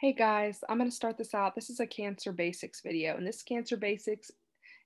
Hey guys, I'm going to start this out. This is a cancer basics video, and this cancer basics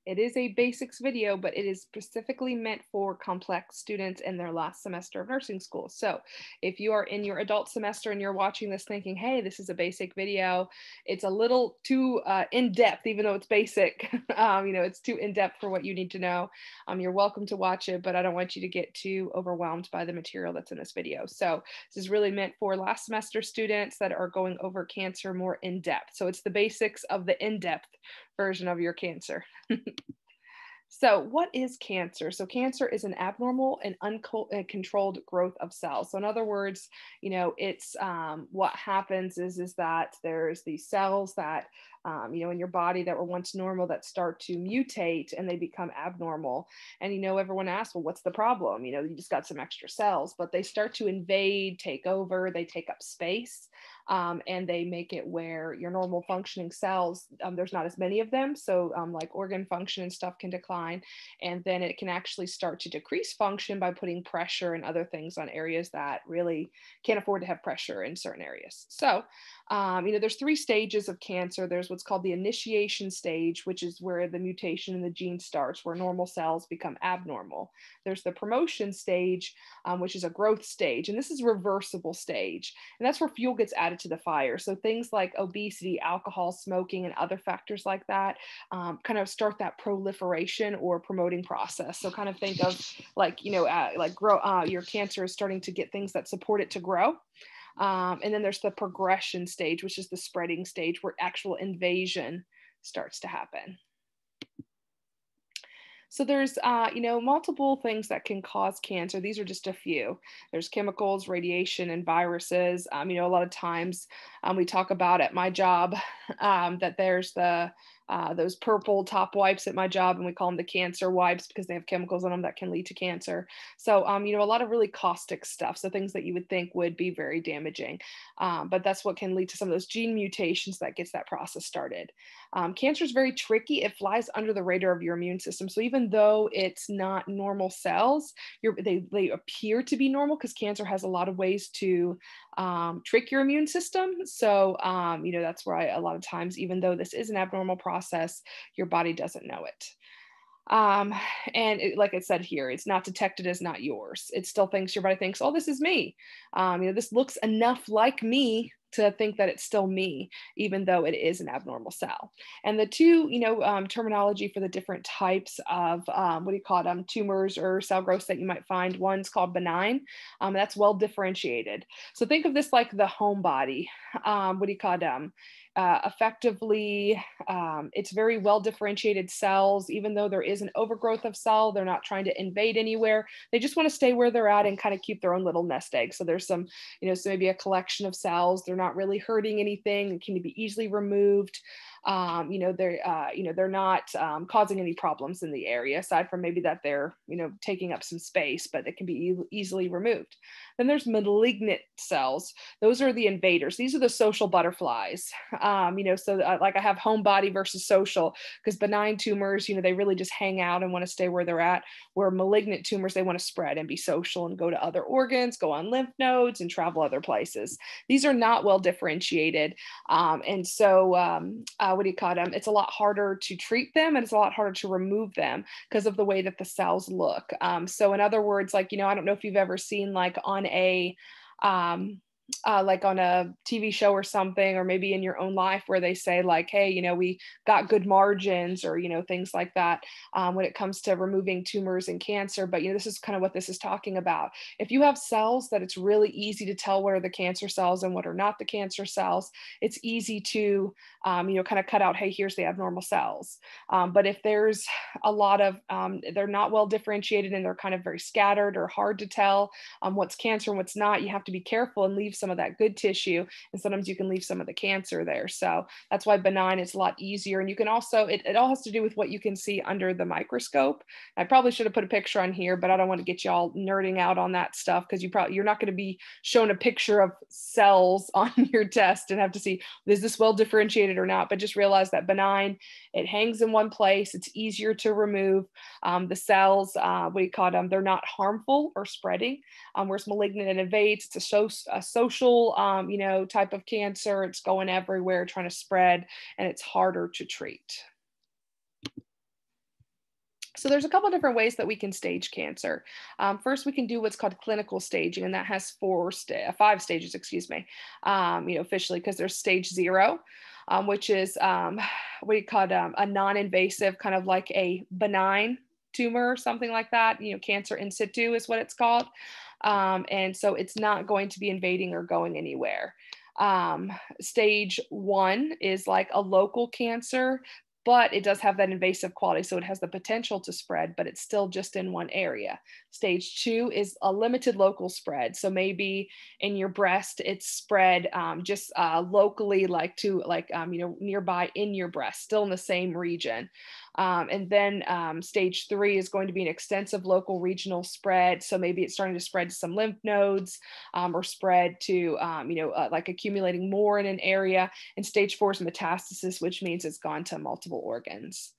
it is a basics video, but it is specifically meant for complex students in their last semester of nursing school. So if you are in your adult semester and you're watching this thinking, hey, this is a basic video, it's a little too uh, in-depth, even though it's basic, um, you know, it's too in-depth for what you need to know. Um, you're welcome to watch it, but I don't want you to get too overwhelmed by the material that's in this video. So this is really meant for last semester students that are going over cancer more in-depth. So it's the basics of the in-depth version of your cancer. so what is cancer? So cancer is an abnormal and uncontrolled growth of cells. So in other words, you know, it's um, what happens is, is that there's these cells that um, you know, in your body that were once normal that start to mutate and they become abnormal. And, you know, everyone asks, well, what's the problem? You know, you just got some extra cells, but they start to invade, take over, they take up space um, and they make it where your normal functioning cells, um, there's not as many of them. So um, like organ function and stuff can decline. And then it can actually start to decrease function by putting pressure and other things on areas that really can't afford to have pressure in certain areas. So, um, you know, there's three stages of cancer. There's what's called the initiation stage, which is where the mutation in the gene starts, where normal cells become abnormal. There's the promotion stage, um, which is a growth stage, and this is reversible stage. And that's where fuel gets added to the fire. So things like obesity, alcohol, smoking, and other factors like that um, kind of start that proliferation or promoting process. So kind of think of like, you know, uh, like grow, uh, your cancer is starting to get things that support it to grow. Um, and then there's the progression stage, which is the spreading stage where actual invasion starts to happen. So there's, uh, you know, multiple things that can cause cancer. These are just a few. There's chemicals, radiation, and viruses. Um, you know, a lot of times um, we talk about at my job um, that there's the uh, those purple top wipes at my job, and we call them the cancer wipes because they have chemicals on them that can lead to cancer. So, um, you know, a lot of really caustic stuff. So things that you would think would be very damaging, um, but that's what can lead to some of those gene mutations that gets that process started. Um, cancer is very tricky. It flies under the radar of your immune system. So even though it's not normal cells, they they appear to be normal because cancer has a lot of ways to um, trick your immune system. So, um, you know, that's why a lot of times, even though this is an abnormal process, your body doesn't know it. Um, and it, like I said here, it's not detected as not yours. It still thinks your body thinks, oh, this is me. Um, you know, this looks enough like me to think that it's still me, even though it is an abnormal cell. And the two, you know, um, terminology for the different types of um, what do you call um, tumors or cell growths that you might find. One's called benign. Um, that's well differentiated. So think of this like the home body. Um, what do you call them? uh, effectively. Um, it's very well differentiated cells, even though there is an overgrowth of cell, they're not trying to invade anywhere. They just want to stay where they're at and kind of keep their own little nest egg. So there's some, you know, so maybe a collection of cells. They're not really hurting anything and can be easily removed. Um, you know, they're, uh, you know, they're not um, causing any problems in the area aside from maybe that they're, you know, taking up some space, but it can be e easily removed. Then there's malignant cells. Those are the invaders. These are the social butterflies. Um, you know, so uh, like I have home body versus social because benign tumors, you know, they really just hang out and want to stay where they're at. Where malignant tumors, they want to spread and be social and go to other organs, go on lymph nodes and travel other places. These are not well differentiated. Um, and so, um, uh, what do you call them? It's a lot harder to treat them and it's a lot harder to remove them because of the way that the cells look. Um, so in other words, like, you know, I don't know if you've ever seen like on a um, uh, like on a TV show or something, or maybe in your own life where they say, like, hey, you know, we got good margins or, you know, things like that um, when it comes to removing tumors and cancer. But, you know, this is kind of what this is talking about. If you have cells that it's really easy to tell what are the cancer cells and what are not the cancer cells, it's easy to, um, you know, kind of cut out, hey, here's the abnormal cells. Um, but if there's a lot of, um, they're not well differentiated and they're kind of very scattered or hard to tell um, what's cancer and what's not, you have to be careful and leave leave some of that good tissue and sometimes you can leave some of the cancer there. So that's why benign is a lot easier. And you can also, it, it all has to do with what you can see under the microscope. I probably should have put a picture on here, but I don't want to get y'all nerding out on that stuff because you probably, you're not going to be shown a picture of cells on your test and have to see, is this well differentiated or not? But just realize that benign, it hangs in one place. It's easier to remove. Um, the cells, uh, we call them, they're not harmful or spreading. Um, whereas malignant and invades, it's a, so, a social social, um, you know, type of cancer. It's going everywhere, trying to spread, and it's harder to treat. So there's a couple different ways that we can stage cancer. Um, first, we can do what's called clinical staging, and that has four, sta- five stages, excuse me, um, you know, officially, because there's stage zero, um, which is um, what you call um, a non-invasive, kind of like a benign tumor or something like that. You know, cancer in situ is what it's called. Um, and so it's not going to be invading or going anywhere. Um, stage one is like a local cancer but it does have that invasive quality. So it has the potential to spread, but it's still just in one area. Stage two is a limited local spread. So maybe in your breast, it's spread um, just uh, locally, like to like, um, you know, nearby in your breast, still in the same region. Um, and then um, stage three is going to be an extensive local regional spread. So maybe it's starting to spread to some lymph nodes um, or spread to, um, you know, uh, like accumulating more in an area. And stage four is metastasis, which means it's gone to multiple organs.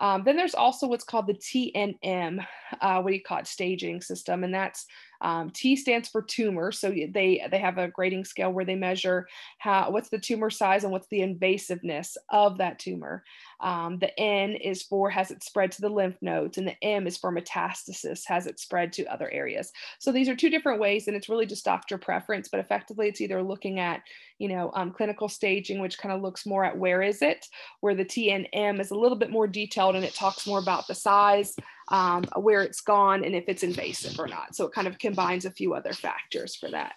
Um, then there's also what's called the TNM, uh, what do you call it, staging system, and that's um, T stands for tumor. So they they have a grading scale where they measure how what's the tumor size and what's the invasiveness of that tumor. Um, the N is for has it spread to the lymph nodes, and the M is for metastasis, has it spread to other areas. So these are two different ways, and it's really just doctor preference. But effectively, it's either looking at you know um, clinical staging, which kind of looks more at where is it, where the TNM is a little bit more detailed and it talks more about the size um, where it's gone and if it's invasive or not. So it kind of combines a few other factors for that.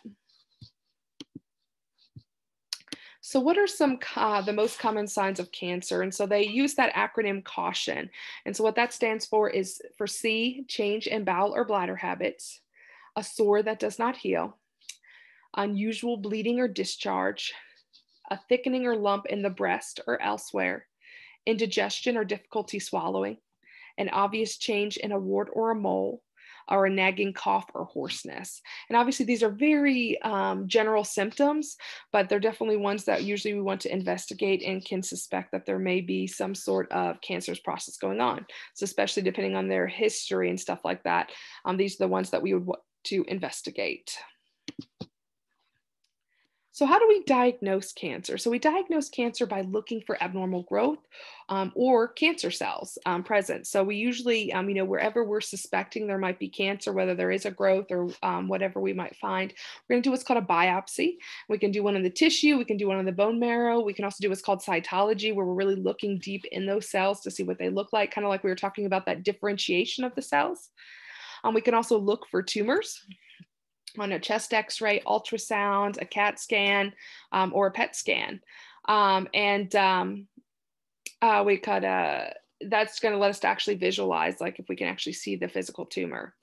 So what are some uh, the most common signs of cancer? And so they use that acronym CAUTION. And so what that stands for is for C, change in bowel or bladder habits, a sore that does not heal, unusual bleeding or discharge, a thickening or lump in the breast or elsewhere, indigestion or difficulty swallowing, an obvious change in a wart or a mole, or a nagging cough or hoarseness. And obviously, these are very um, general symptoms, but they're definitely ones that usually we want to investigate and can suspect that there may be some sort of cancerous process going on. So, especially depending on their history and stuff like that, um, these are the ones that we would want to investigate. So, how do we diagnose cancer? So, we diagnose cancer by looking for abnormal growth um, or cancer cells um, present. So, we usually, um, you know, wherever we're suspecting there might be cancer, whether there is a growth or um, whatever we might find, we're going to do what's called a biopsy. We can do one in the tissue, we can do one in the bone marrow. We can also do what's called cytology, where we're really looking deep in those cells to see what they look like, kind of like we were talking about that differentiation of the cells. Um, we can also look for tumors on a chest x-ray, ultrasound, a CAT scan, um, or a PET scan. Um, and um, uh, we could, uh, that's going to let us to actually visualize, like if we can actually see the physical tumor.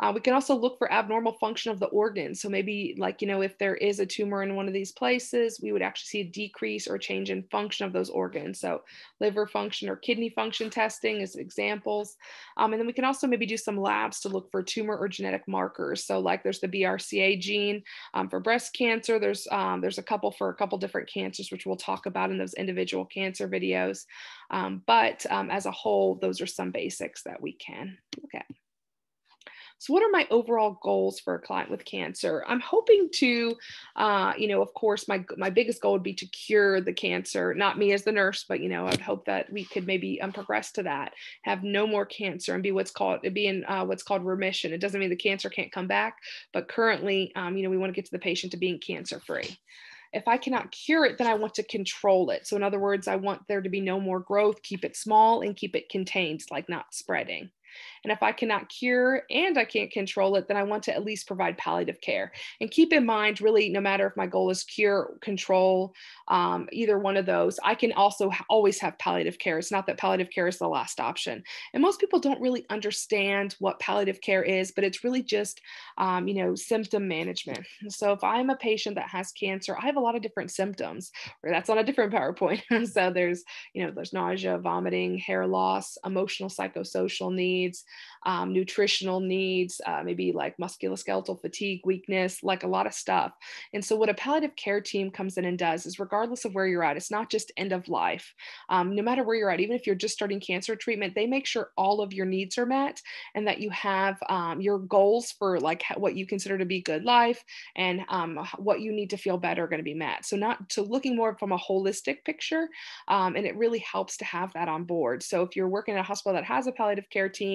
Uh, we can also look for abnormal function of the organs. So maybe like, you know, if there is a tumor in one of these places, we would actually see a decrease or change in function of those organs. So liver function or kidney function testing is examples. Um, and then we can also maybe do some labs to look for tumor or genetic markers. So like there's the BRCA gene um, for breast cancer. There's, um, there's a couple for a couple different cancers, which we'll talk about in those individual cancer videos. Um, but um, as a whole, those are some basics that we can look at. So, what are my overall goals for a client with cancer? I'm hoping to, uh, you know, of course, my my biggest goal would be to cure the cancer. Not me as the nurse, but you know, I'd hope that we could maybe um, progress to that, have no more cancer, and be what's called be in uh, what's called remission. It doesn't mean the cancer can't come back, but currently, um, you know, we want to get to the patient to being cancer free if I cannot cure it, then I want to control it. So, in other words, I want there to be no more growth, keep it small, and keep it contained, like not spreading. And if I cannot cure and I can't control it, then I want to at least provide palliative care. And keep in mind, really, no matter if my goal is cure, control, um, either one of those, I can also always have palliative care. It's not that palliative care is the last option. And most people don't really understand what palliative care is, but it's really just, um, you know, symptom management. So if I'm a patient that has cancer, I have a lot of different symptoms, or that's on a different PowerPoint. so there's, you know, there's nausea, vomiting, hair loss, emotional psychosocial needs needs, um, nutritional needs, uh, maybe like musculoskeletal fatigue, weakness, like a lot of stuff. And so, what a palliative care team comes in and does is, regardless of where you're at, it's not just end of life. Um, no matter where you're at, even if you're just starting cancer treatment, they make sure all of your needs are met and that you have um, your goals for like what you consider to be good life and um, what you need to feel better are going to be met. So, not to looking more from a holistic picture, um, and it really helps to have that on board. So, if you're working at a hospital that has a palliative care team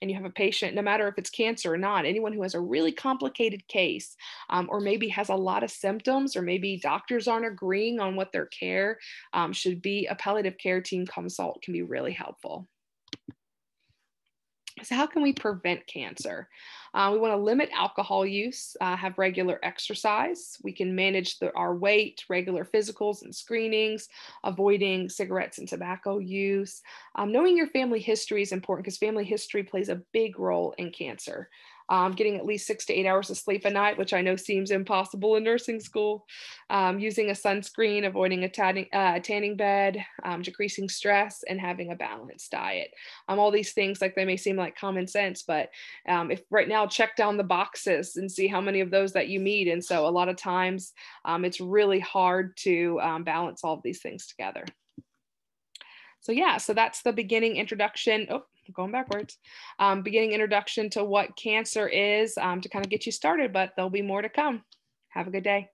and you have a patient, no matter if it's cancer or not, anyone who has a really complicated case um, or maybe has a lot of symptoms, or maybe doctors aren't agreeing on what their care um, should be, a palliative care team consult can be really helpful. So, how can we prevent cancer? Uh, we want to limit alcohol use, uh, have regular exercise. We can manage the, our weight, regular physicals and screenings, avoiding cigarettes and tobacco use. Um, knowing your family history is important because family history plays a big role in cancer um, getting at least six to eight hours of sleep a night, which I know seems impossible in nursing school, um, using a sunscreen, avoiding a tanning, uh, tanning bed, um, decreasing stress, and having a balanced diet. Um, all these things, like they may seem like common sense, but um, if right now, check down the boxes and see how many of those that you meet. And so a lot of times um, it's really hard to balance all of these things together. So yeah, so that's the beginning introduction. Oh, going backwards, um, beginning introduction to what cancer is um, to kind of get you started, but there'll be more to come. Have a good day.